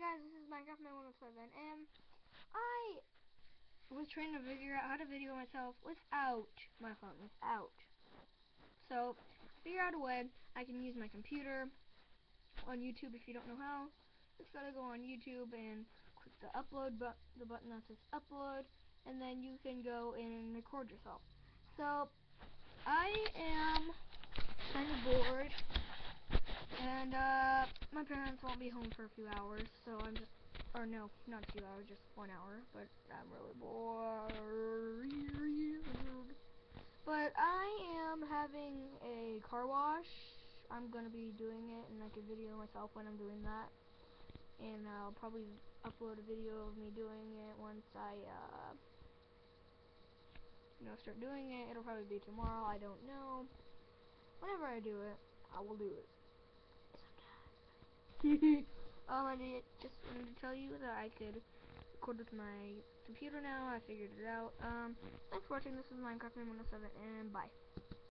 guys, this is Minecraft Man 107, and I was trying to figure out how to video myself without my phone, without. So, figure out a way I can use my computer on YouTube if you don't know how. Just gotta go on YouTube and click the upload bu the button that says upload, and then you can go and record yourself. So, I am kind of bored and, uh, my parents won't be home for a few hours, so I'm just, or no, not few hours, just one hour, but I'm really bored. But I am having a car wash. I'm going to be doing it and like a video myself when I'm doing that. And I'll probably upload a video of me doing it once I, uh, you know, start doing it. It'll probably be tomorrow, I don't know. Whenever I do it, I will do it. Um, I did, just wanted to tell you that I could record with my computer now. I figured it out. Um, thanks for watching. This is Minecraft 107, and bye.